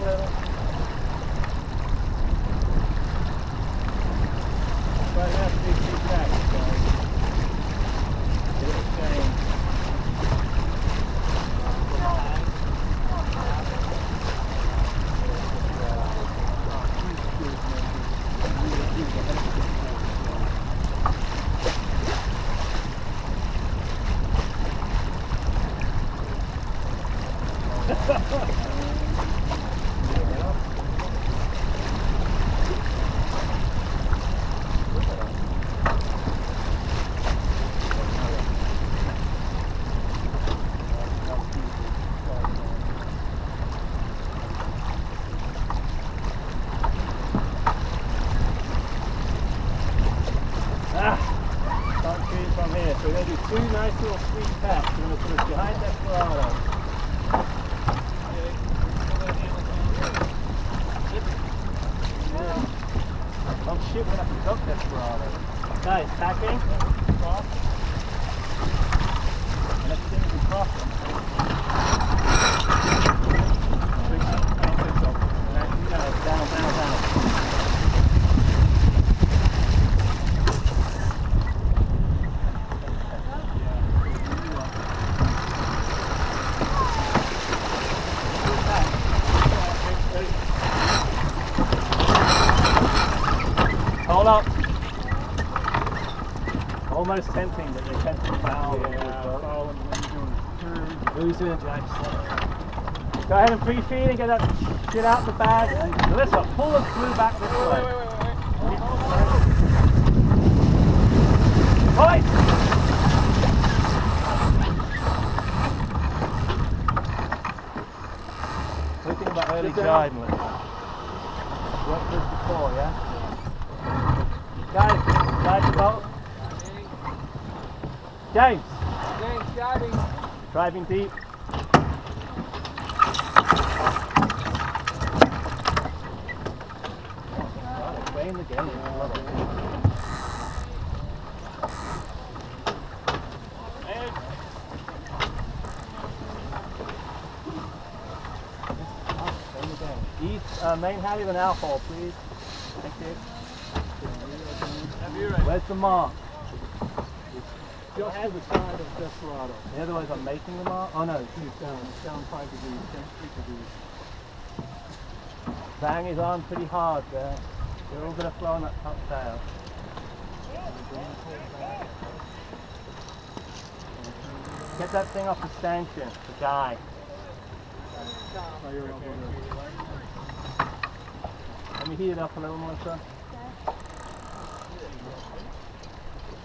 人。Ah, can't it from here. So we're going to do two nice little sweet taps. We're going to put us behind Desperado. Oh shit, we're going to have to duck Desperado. Guys, tacking. Cross. Let's see if we cross them. I don't think so. No, down, down, down. Hold up. Almost tempting, but they tend to foul. Yeah, foul and doing Who's doing jacks? Go ahead and pre-feed and get that shit out the bag. And Melissa, pull the screw back this way. Wait, wait, wait, wait. Right. What do you think about early jibe, Melissa? Worked this before, yeah? Guys, guys, the boat. James, James, diving. driving deep. Playing the game. I love it. Playing the game. East, uh, main halyard and alcohol, please. Thank you. Where's the mark? Just to the side of Desperado. The other ways I'm making the mark? Oh no, it's down, it's down five degrees, down three degrees. vang is on pretty hard there. They're all going to flow on that top tail. Get that thing off the stanchion, the guy. You're right there. Let me heat it up a little, Melissa.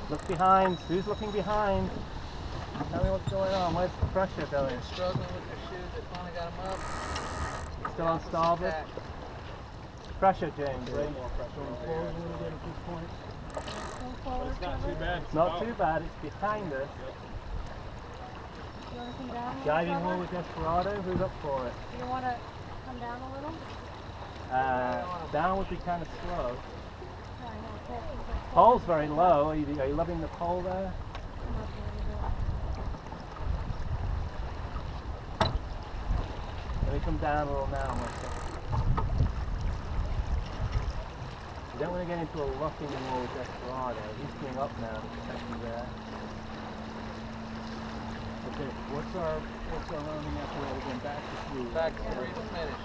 Look behind. Who's looking behind? Tell me what's going on. Where's the pressure going? Struggling with their shoes, they finally got them up. Still on starboard? Pressure, James. Right? Forward a little bit at this point. It's not too bad. It's not too bad. It's behind us. You want to come down? Guiding Trevor? with Desperado. Who's up for it? Do You want to come down a little? Uh, down would be kind of slow. Yeah, I know. it's all- it's all- Pole's very low. Are you, are you loving the pole there? I'm not gonna do it. Let me come down a little now, Melissa. You don't want to get into a locking wall with Desperado. He's coming up now to protect you there. Okay, what's our, what's our rounding after we're going back to three? Back to three to finish.